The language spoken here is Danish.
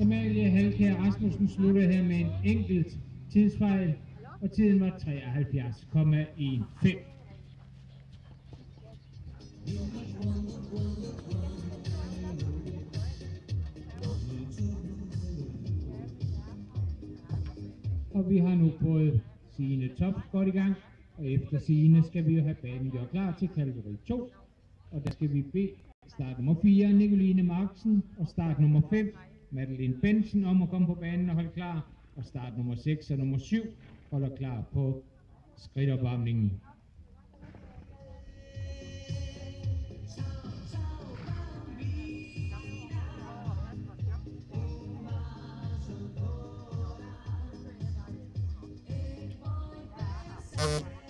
Amalie Halkær Rasmussen slutter her med en enkelt tidsfejl, og tiden var 73,15. Og vi har nu fået Signe Top godt i gang, og efter Signe skal vi jo have banen gjort klar til kategori 2. Og der skal vi bede start nummer 4, Nicoline Marksen, og start nummer 5, Madeline Benson, om at komme på banen og holde klar. Og start nummer 6 og nummer 7 holder klar på skridtopvarmningen. Thank